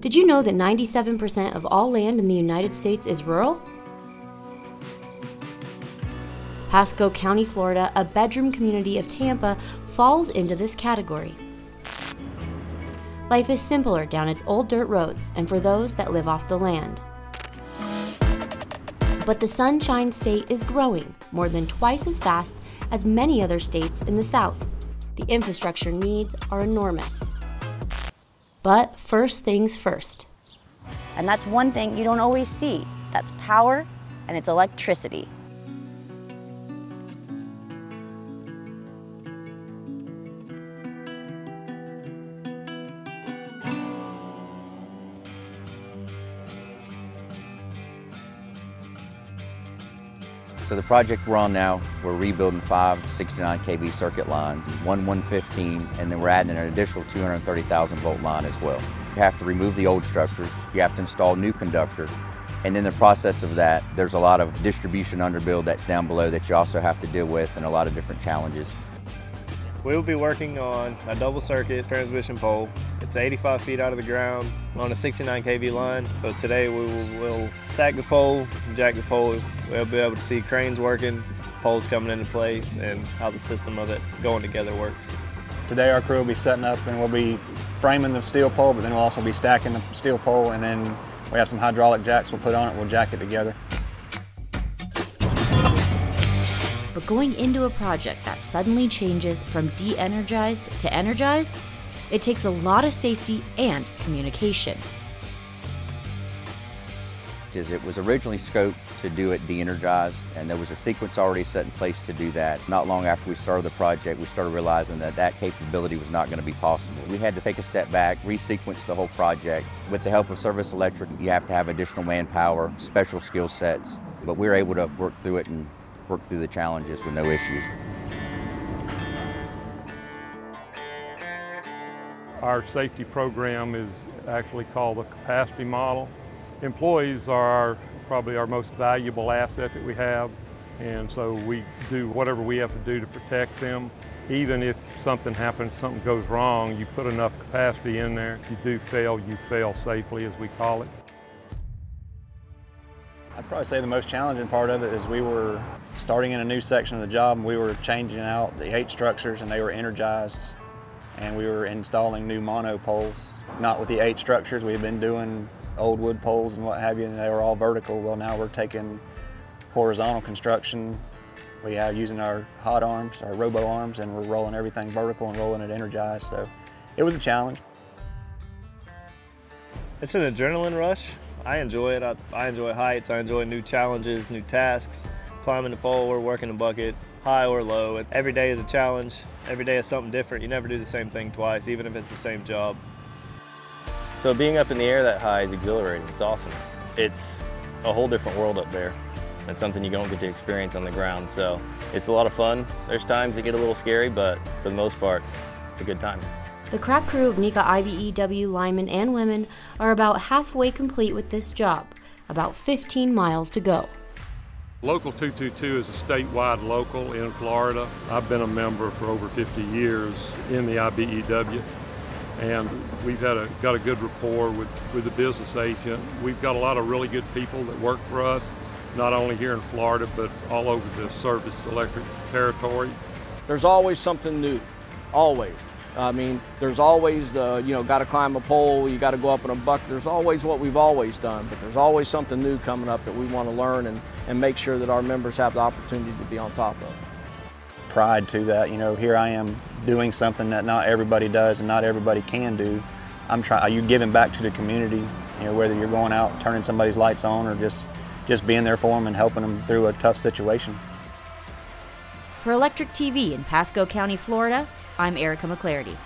Did you know that 97% of all land in the United States is rural? Pasco County, Florida, a bedroom community of Tampa, falls into this category. Life is simpler down its old dirt roads and for those that live off the land. But the Sunshine State is growing more than twice as fast as many other states in the South. The infrastructure needs are enormous. But first things first. And that's one thing you don't always see. That's power and it's electricity. So the project we're on now, we're rebuilding five 69 kV circuit lines, one 115, and then we're adding an additional 230,000 volt line as well. You have to remove the old structures, you have to install new conductors, and in the process of that, there's a lot of distribution underbuild that's down below that you also have to deal with and a lot of different challenges. We will be working on a double circuit transmission pole. It's 85 feet out of the ground on a 69 kV line. So today we will we'll stack the pole, jack the pole. We'll be able to see cranes working, poles coming into place, and how the system of it going together works. Today our crew will be setting up and we'll be framing the steel pole, but then we'll also be stacking the steel pole and then we have some hydraulic jacks we'll put on it, we'll jack it together. But going into a project that suddenly changes from de energized to energized, it takes a lot of safety and communication. It was originally scoped to do it de-energized, and there was a sequence already set in place to do that. Not long after we started the project, we started realizing that that capability was not going to be possible. We had to take a step back, resequence the whole project. With the help of Service Electric, you have to have additional manpower, special skill sets, but we were able to work through it and work through the challenges with no issues. Our safety program is actually called the capacity model. Employees are probably our most valuable asset that we have, and so we do whatever we have to do to protect them. Even if something happens, something goes wrong, you put enough capacity in there, if you do fail, you fail safely, as we call it. I'd probably say the most challenging part of it is we were starting in a new section of the job and we were changing out the eight structures and they were energized and we were installing new mono poles. Not with the eight structures, we had been doing old wood poles and what have you and they were all vertical. Well now we're taking horizontal construction. We are using our hot arms, our robo arms, and we're rolling everything vertical and rolling it energized. So it was a challenge. It's an adrenaline rush. I enjoy it. I, I, enjoy heights. I enjoy new challenges, new tasks. Climbing the pole or working the bucket, high or low. Every day is a challenge. Every day is something different. You never do the same thing twice, even if it's the same job. So being up in the air that high is exhilarating. It's awesome. It's a whole different world up there. It's something you don't get to experience on the ground. So it's a lot of fun. There's times that get a little scary, but for the most part, it's a good time. The crack crew of NECA IBEW linemen and women are about halfway complete with this job, about 15 miles to go. Local 222 is a statewide local in Florida. I've been a member for over 50 years in the IBEW and we've had a, got a good rapport with, with the business agent. We've got a lot of really good people that work for us, not only here in Florida, but all over the service electric territory. There's always something new, always. I mean, there's always the, you know, got to climb a pole, you got to go up in a bucket. There's always what we've always done, but there's always something new coming up that we want to learn and, and make sure that our members have the opportunity to be on top of. Pride to that, you know, here I am doing something that not everybody does and not everybody can do. I'm trying, are you giving back to the community, you know, whether you're going out turning somebody's lights on or just, just being there for them and helping them through a tough situation. For Electric TV in Pasco County, Florida, I'm Erica McClarity.